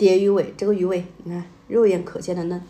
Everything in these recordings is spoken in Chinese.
蝶鱼尾，这个鱼尾你看肉眼可见的嫩。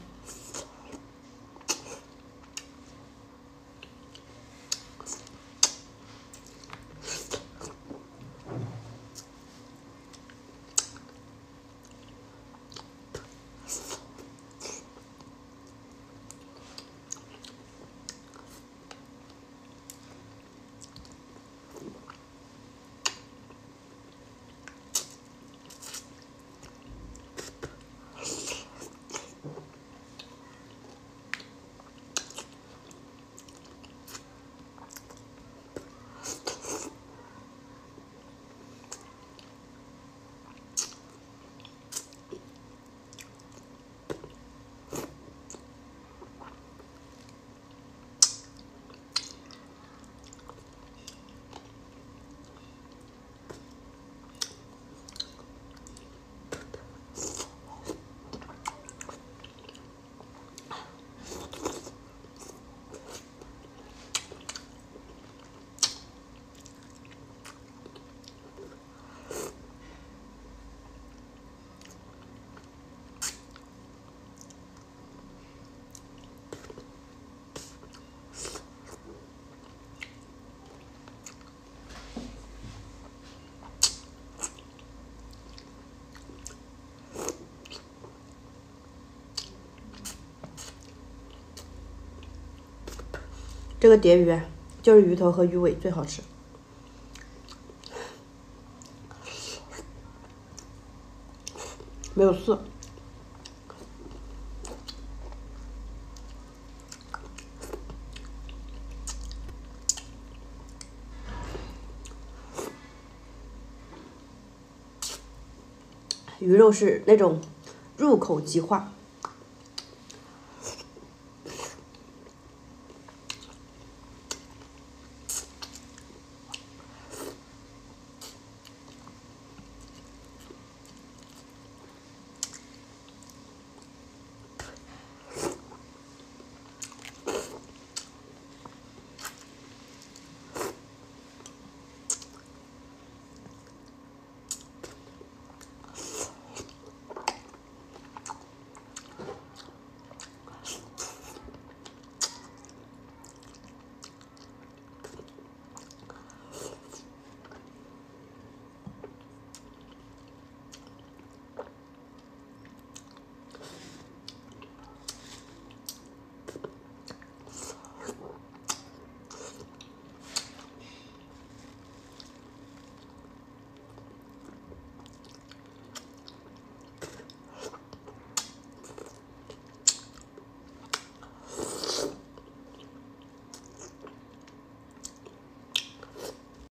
这个蝶鱼就是鱼头和鱼尾最好吃，没有刺。鱼肉是那种入口即化。